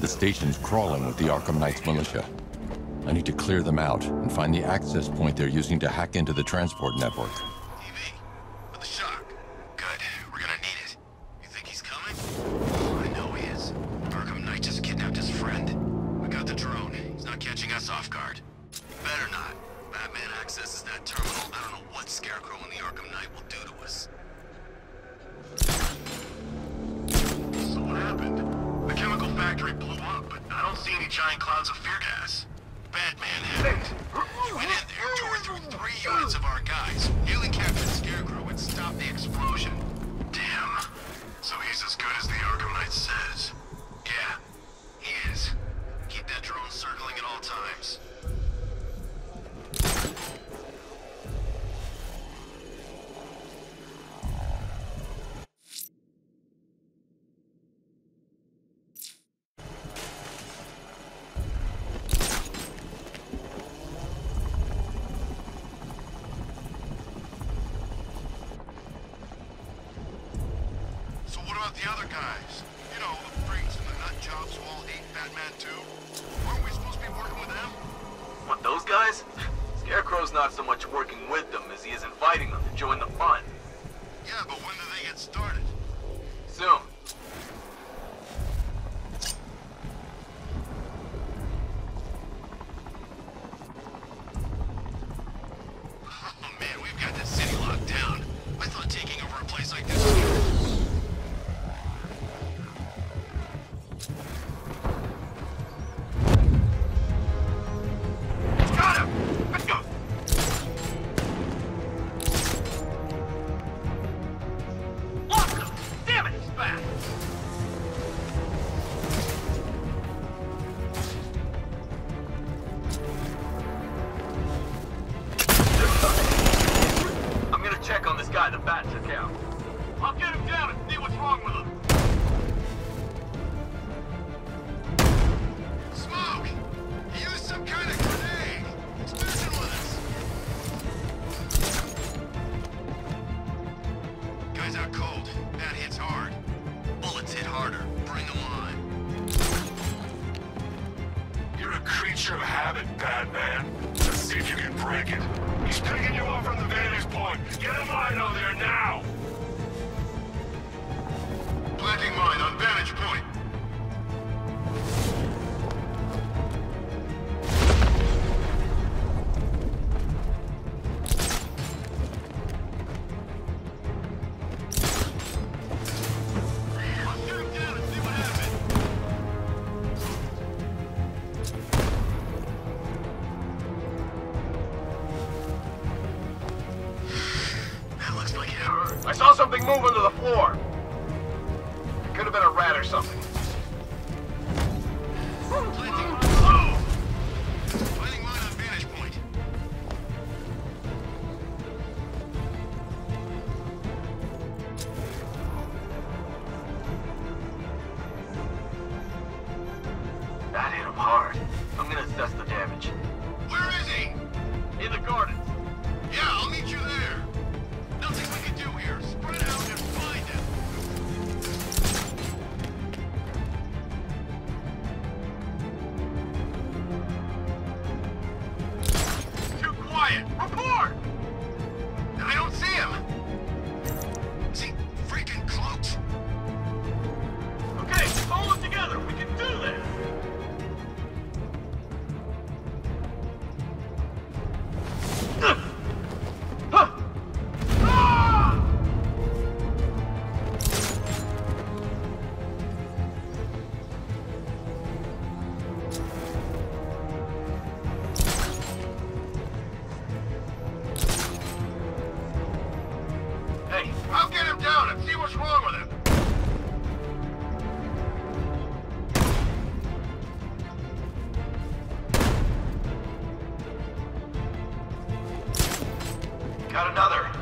The station's crawling with the Arkham Knights militia. I need to clear them out and find the access point they're using to hack into the transport network. TV, with the shock. Good. We're gonna need it. You think he's coming? I know he is. Arkham Knight just kidnapped his friend. We got the drone. He's not catching us off guard. Better not. Batman accesses that terminal. I don't know what Scarecrow in the Arkham giant clouds of fear gas. Batman had it. He went in there, tore through three units of our guys, nearly captured Scarecrow and stopped the explosion. About the other guys? You know, the freaks and the nut jobs who all hate Batman too? Weren't we supposed to be working with them? What, those guys? Scarecrow's not so much working with them as he is inviting them to join the fun. Yeah, but when do they get started? Soon. Back! I'm gonna check on this guy the out. I'll get him down and see what's wrong with him. Smoke! He creature of habit, Batman. Let's see if you can break it. He's picking you up from the vantage point. Get a line on there now! Like it hurt. I saw something move under the floor. It could have been a rat or something. Where is he? In the gardens. Yeah, I'll meet you there. Quiet. Report! What's wrong with him. got another.